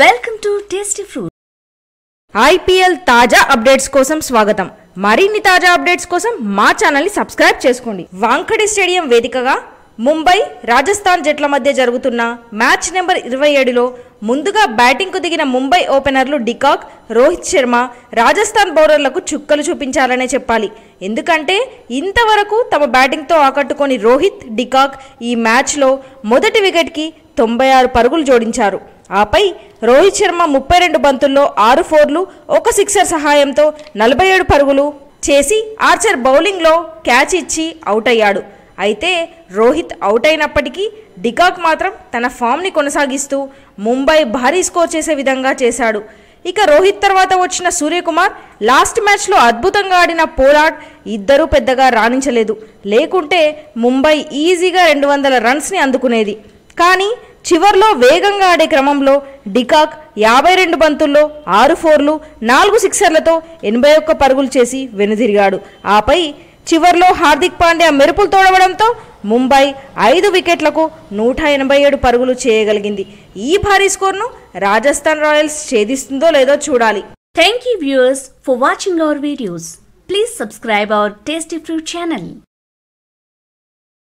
Welcome to tasty fruit. IPL తాజా updates కోసం స్వాగతం. మరిన్ని తాజా అప్డేట్స్ కోసం మా ఛానల్ని సబ్స్క్రైబ్ చేసుకోండి. వాంఖడే స్టేడియం వేదికగా ముంబై రాజస్థాన్ జట్ల మధ్య జరుగుతున్న మ్యాచ్ నెంబర్ ఇరవై ఏడులో ముందుగా బ్యాటింగ్కు దిగిన ముంబై ఓపెనర్లు డికాక్ రోహిత్ శర్మ రాజస్థాన్ బౌలర్లకు చుక్కలు చూపించాలనే చెప్పాలి. ఎందుకంటే ఇంతవరకు తమ బ్యాటింగ్తో ఆకట్టుకొని రోహిత్ డికాక్ ఈ మ్యాచ్లో మొదటి వికెట్కి తొంభై ఆరు పరుగులు జోడించారు. ఆపై రోహిత్ శర్మ ముప్పై రెండు బంతుల్లో ఆరు ఫోర్లు ఒక సిక్సర్ సహాయంతో నలభై ఏడు పరుగులు చేసి ఆర్చర్ బౌలింగ్లో క్యాచ్ ఇచ్చి అవుట్ అయ్యాడు. అయితే రోహిత్ అవుట్ అయినప్పటికీ డికాక్ మాత్రం తన ఫామ్ని కొనసాగిస్తూ ముంబై భారీ స్కోర్ చేసే విధంగా చేశాడు. ఇక రోహిత్ తర్వాత వచ్చిన సూర్యకుమార్ లాస్ట్ మ్యాచ్లో అద్భుతంగా ఆడిన పోలాడ్ ఇద్దరూ పెద్దగా రాణించలేదు. లేకుంటే ముంబై ఈజీగా రెండు వందల రన్స్ని అందుకునేది. కానీ చివర్లో వేగంగా ఆడే క్రమంలో డికాక్ యాభై రెండు బంతుల్లో ఆరు ఫోర్లు నాలుగు సిక్సర్లతో ఎనభై ఒక్క పరుగులు చేసి వెనుదిరిగాడు. ఆపై చివర్లో హార్దిక్ పాండ్యా మెరుపులు తోడవడంతో ముంబై ఐదు వికెట్లకు నూట ఎనభై ఏడు పరుగులు చేయగలిగింది. ఈ భారీ స్కోర్ను రాజస్థాన్ రాయల్స్ ఛేదిస్తుందో లేదో చూడాలి. Thank you viewers for watching our videos please subscribe our tasty fruit channel